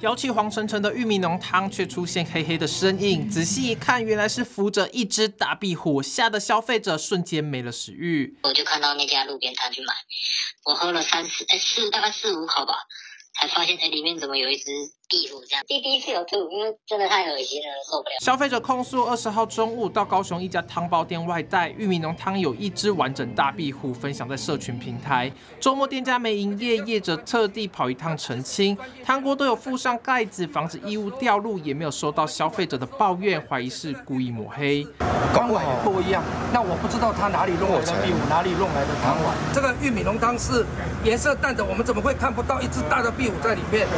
舀起黄澄澄的玉米浓汤，却出现黑黑的身影。仔细一看，原来是浮着一只大壁虎，吓得消费者瞬间没了食欲。我就看到那家路边摊去买，我喝了三四哎四大概四五口吧。才发现，哎，里面怎么有一只壁虎？这样第第一次有吐，因为真的太恶心了，受不了。消费者控诉，二十号中午到高雄一家汤包店外带玉米浓汤，有一只完整大壁虎，分享在社群平台。周末店家没营业，业者特地跑一趟澄清，汤锅都有附上盖子，防止异物掉入，也没有收到消费者的抱怨，怀疑是故意抹黑。汤碗也不一样，那我不知道他哪里弄来的壁虎，哪里弄来的汤碗。这个玉米浓汤是颜色淡的，我们怎么会看不到一只大的壁虎在里面？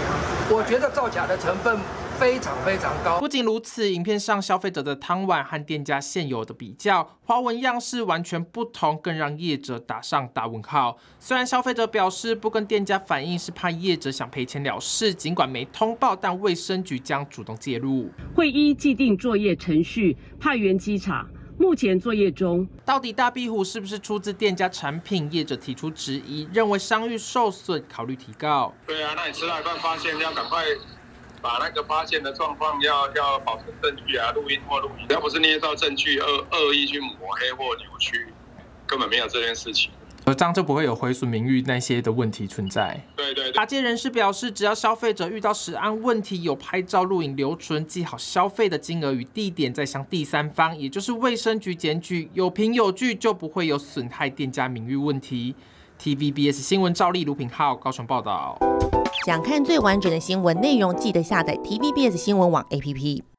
我觉得造假的成分非常非常高。不仅如此，影片上消费者的汤碗和店家现有的比较，花纹样式完全不同，更让业者打上大问号。虽然消费者表示不跟店家反映是怕业者想赔钱了事，尽管没通报，但卫生局将主动介入，会依既定作业程序派员稽查。目前作业中，到底大壁虎是不是出自店家产品？业者提出质疑，认为商誉受损，考虑提告。对啊，那你吃到一半发现，要赶快把那个发现的状况要要保存证据啊，录音或录音。要不是捏造证据，恶恶意去抹黑或扭曲，根本没有这件事情。而这样就不会有毁损名誉那些的问题存在。对对。法界人士表示，只要消费者遇到食安问题，有拍照录影留存，记好消费的金额与地点，再向第三方，也就是卫生局检举，有凭有据，就不会有损害店家名誉问题。TVBS 新闻赵丽卢品浩高雄报道。想看最完整的新闻内容，记得下载 TVBS 新闻网 APP。